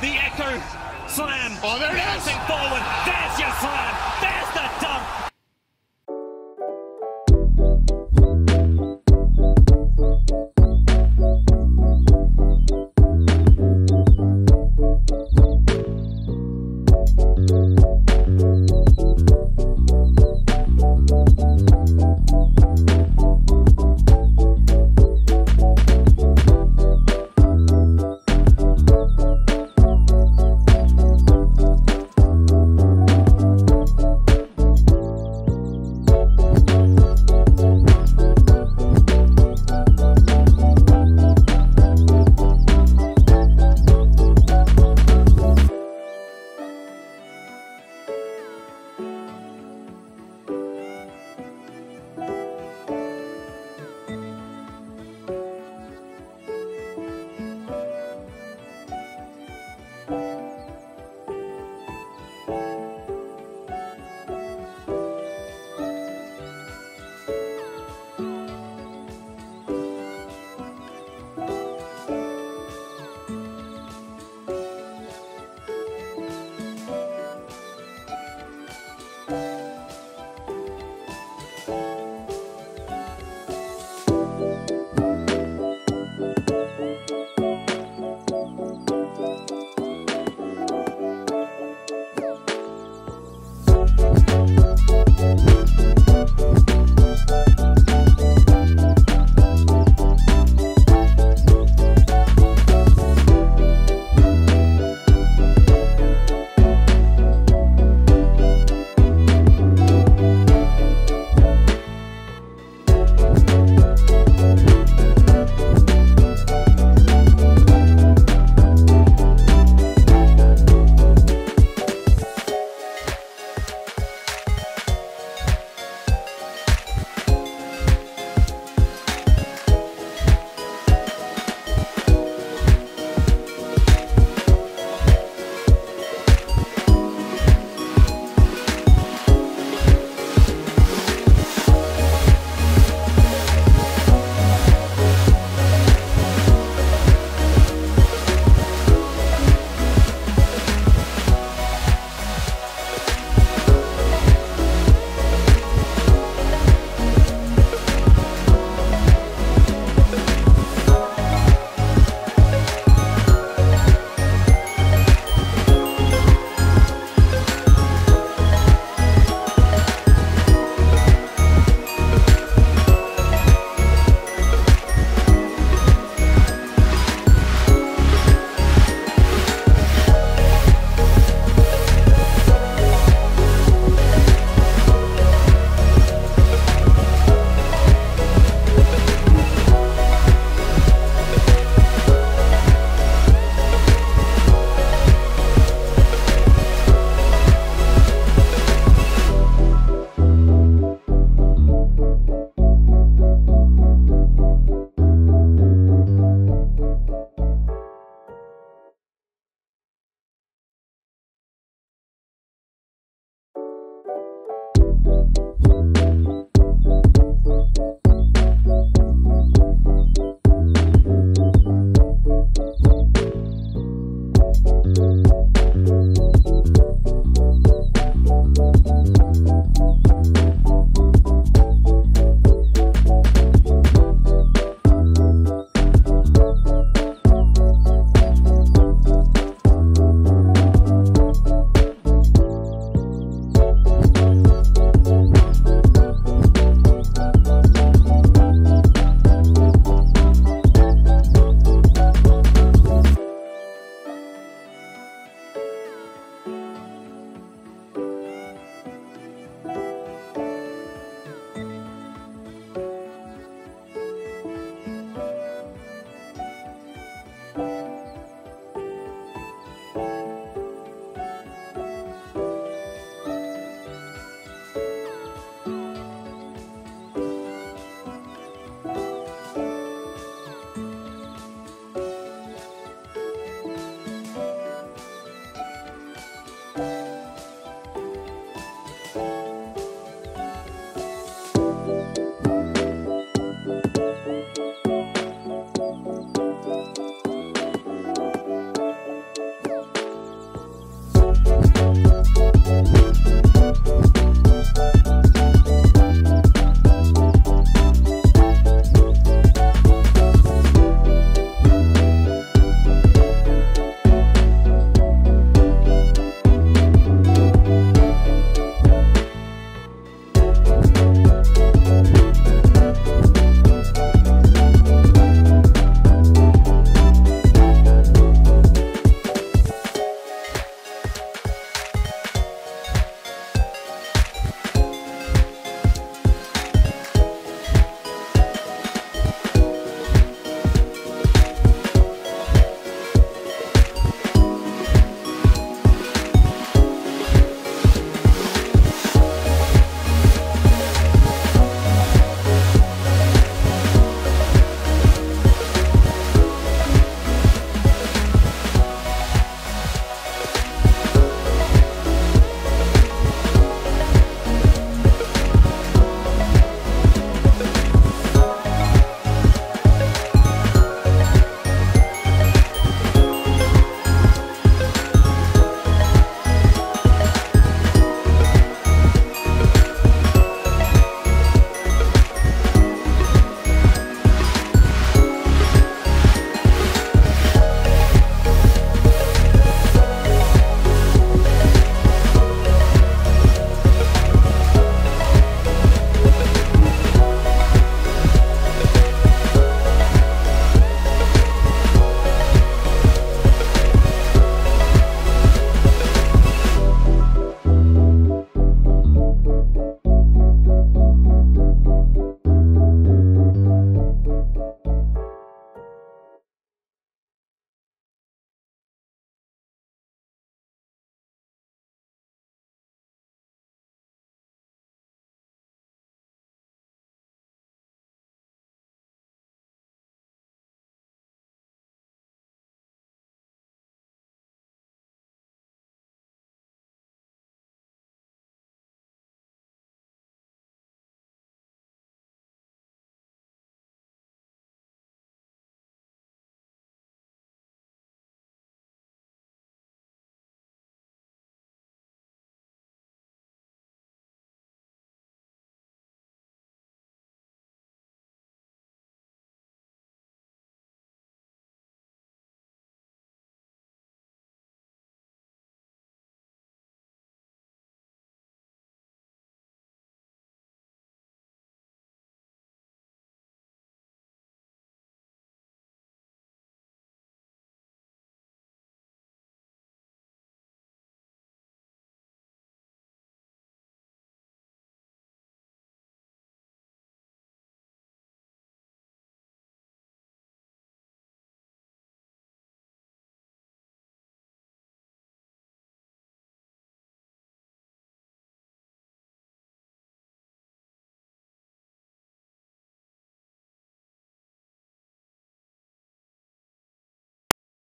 The Echo slam. Oh, there it is. Forward. There's your slam. There's the